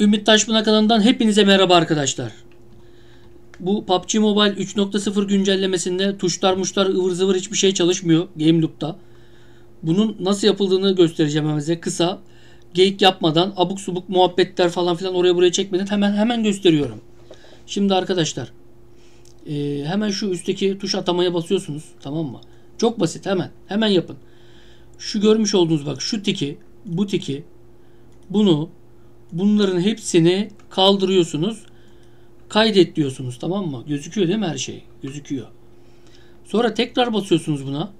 Ümit Taşpınar kanalından hepinize merhaba arkadaşlar. Bu PUBG Mobile 3.0 güncellemesinde tuşlar muşlar ıvır zıvır hiçbir şey çalışmıyor Game Loop'ta. Bunun nasıl yapıldığını göstereceğim size kısa. Geyik yapmadan abuk subuk muhabbetler falan filan oraya buraya çekmeden hemen hemen gösteriyorum. Şimdi arkadaşlar e, hemen şu üstteki tuş atamaya basıyorsunuz tamam mı? Çok basit hemen hemen yapın. Şu görmüş olduğunuz bak şu tiki bu tiki bunu bunların hepsini kaldırıyorsunuz. Kaydet diyorsunuz tamam mı? Gözüküyor değil mi her şey? Gözüküyor. Sonra tekrar basıyorsunuz buna.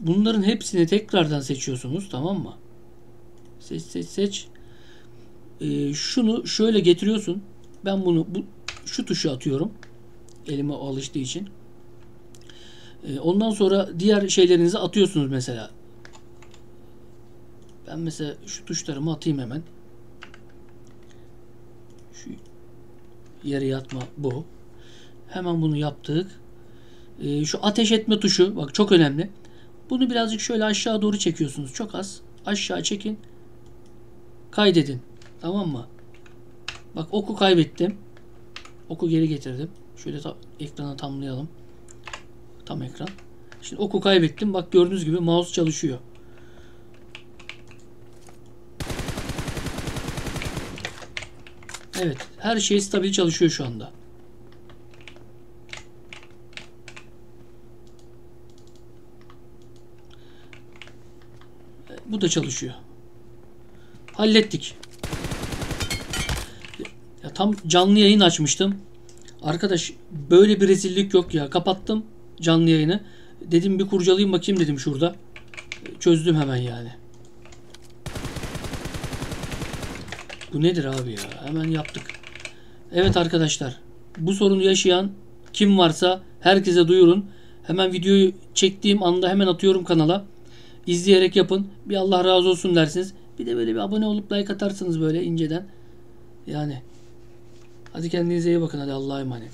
Bunların hepsini tekrardan seçiyorsunuz tamam mı? Seç seç seç. Ee, şunu şöyle getiriyorsun. Ben bunu bu şu tuşu atıyorum. Elime alıştığı için. Ee, ondan sonra diğer şeylerinizi atıyorsunuz mesela. Ben mesela şu tuşlarımı atayım hemen. Yere yatma bu. Hemen bunu yaptık. Ee, şu ateş etme tuşu bak çok önemli. Bunu birazcık şöyle aşağı doğru çekiyorsunuz. Çok az. Aşağı çekin. Kaydedin. Tamam mı? Bak oku kaybettim. Oku geri getirdim. Şöyle ta ekrana tamlayalım. Tam ekran. Şimdi oku kaybettim. Bak gördüğünüz gibi mouse çalışıyor. Evet. Her şey stabil çalışıyor şu anda. Bu da çalışıyor. Hallettik. Ya tam canlı yayın açmıştım. Arkadaş böyle bir rezillik yok ya. Kapattım canlı yayını. Dedim bir kurcalayayım bakayım dedim şurada. Çözdüm hemen yani. Bu nedir abi ya? Hemen yaptık. Evet arkadaşlar. Bu sorunu yaşayan kim varsa herkese duyurun. Hemen videoyu çektiğim anda hemen atıyorum kanala. İzleyerek yapın. Bir Allah razı olsun dersiniz. Bir de böyle bir abone olup like atarsınız böyle inceden. Yani. Hadi kendinize iyi bakın. Hadi Allah'a emanet.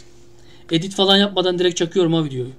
Edit falan yapmadan direkt çakıyorum ha videoyu.